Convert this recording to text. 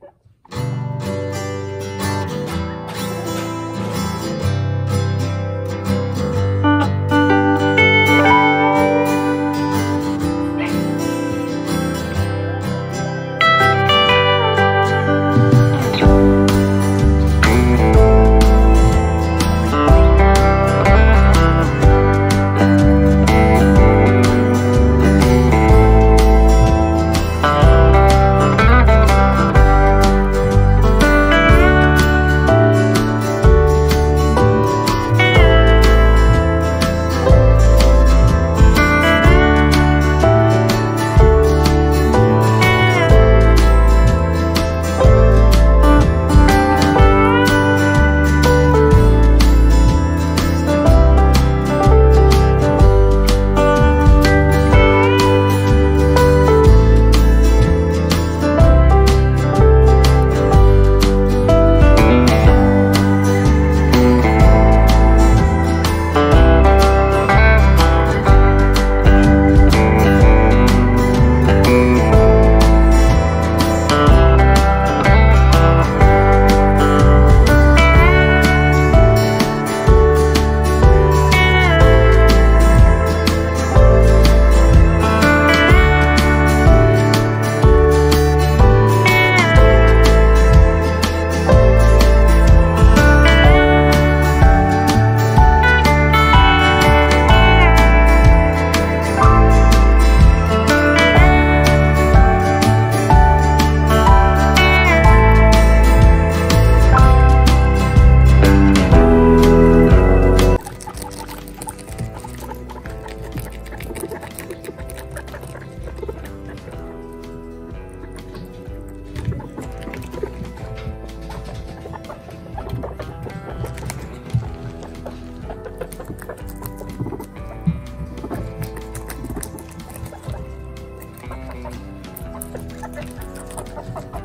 you Ha ha ha!